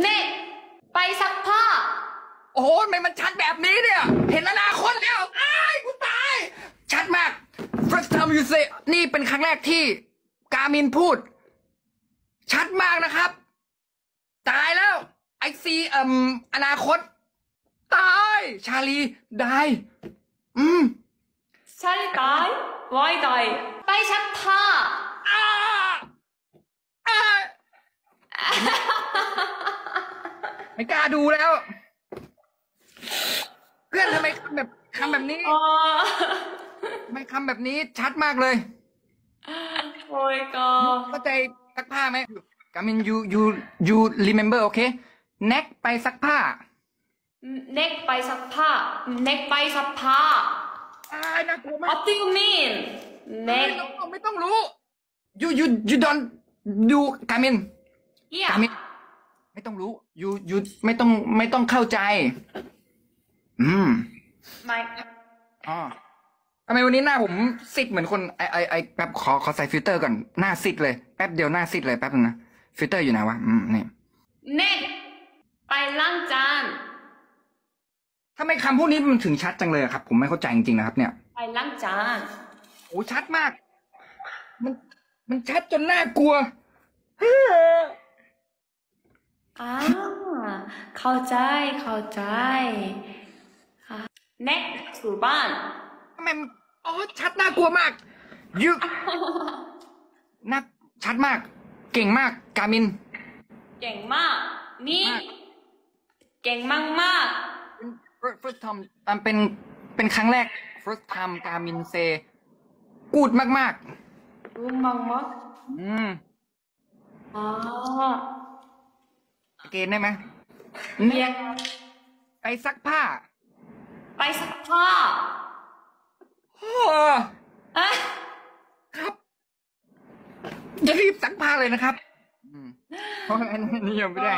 เน็กไปซักผ้า โอ้โหทำไมมันชัดแบบนี้เนี่ย เห็นอนาคตแล้วอ้ายกูตาย ชัดมาก first time you say นี่เป็นครั้งแรกที่กามินพูด ชัดมากนะครับ ตายแล้วไอซีเอ่มอนาคต ตาย ชาลีได้ อืม ชาลิตายวายตาย ไปซักผ้าอ้าอ้า ไม่กล้าดูแล้ว เพื่อนทำไมคำแบบคำแบบนี้อ๋อทำไมคำแบบนี้ชัดมากเลยโอ้ยก็เข้าใจซักผ้าไหมกามิน you you you remember โอเค neck ไปซักผ้าเน็กไปซักผ้าเน็กไปซักผ้าอ้ายน่ากลัวมาก What do you mean แน็กไม่ต้องไม่ต้องรู้ you you you don't do กามิน yeah กามินไม่ ต้องรู้ you you ไม่ต้องไม่ต้องเข้าใจ อืม my อ๋อทำไมวันนี้หน้าผมซีดเหมือนคนไอไอไอแป๊บขอขอใส่ฟิลเตอร์ก่อนหน้าซีดเลยแป๊บเดียวหน้าซีดเลยแป๊บนึงนะฟิลเตอร์อยู่ไหนวะอืมนี่แน็กไปล้างจานทำไมคำพวกนี้มันถึงชัดจังเลยอะครับ ผมไม่เข้าใจจริงๆนะครับ เนี่ย ไปล้างจานโอ้ชัดมาก มันมันชัดจนน่ากลัว อ่าเข้าใจเข้าใจอ่าเน็กถูบ้านทำไมมันโอ้ชัดน่ากลัวมากยูน่าชัดมาก เก่งมาก กามิน เก่งมาก นี่ มาก เก่งมากมาก first first time มันเป็นเป็นครั้งแรก first time กามินเซกูดมากๆ รู้มากมากๆอืมอ่า เกณฑ์ได้ไหมเรียกไปซักผ้า ไปซักผ้าโอ้อะครับอย่ารีบซักผ้าเลยนะครับอืมเพราะอันนี้ยังไม่ได้